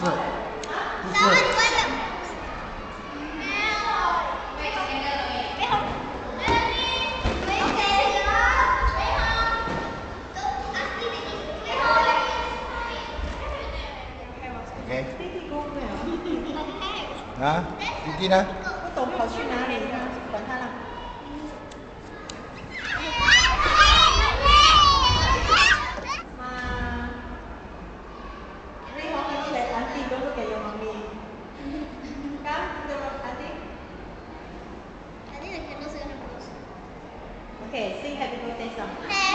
是，是。啊，弟弟呢？我懂跑去哪里？Okay, sing happy birthday song.